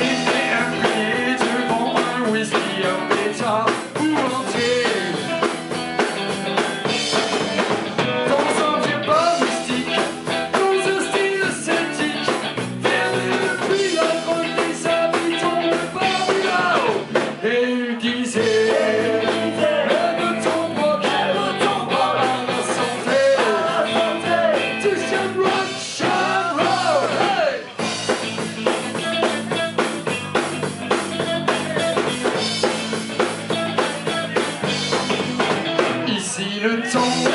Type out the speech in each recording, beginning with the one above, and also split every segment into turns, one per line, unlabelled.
Safely and creator, born with the only top. don't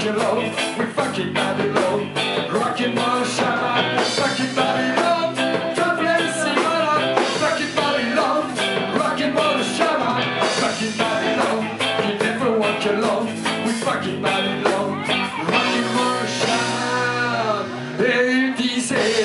Babylon, we fucking Babylon, rocking on Shabbat, fucking Babylon. Fucking Babylon, rocking on the Shabbat, fucking Babylon, you never walk alone. We fucking Babylon, rocking on the Shabbat. Hey,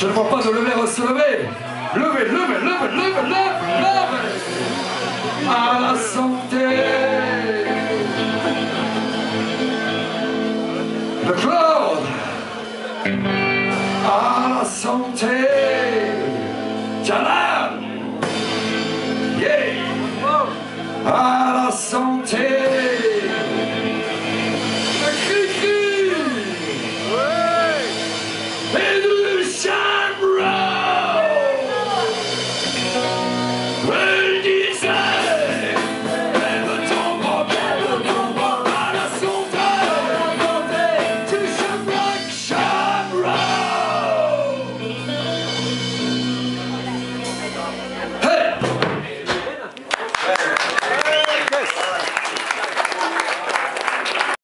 Je ne vois pas de lever, se lever. Levez, levez, levez, levez, levez, levez. À la santé. Le Claude. À la santé. Tiens là. Yeah.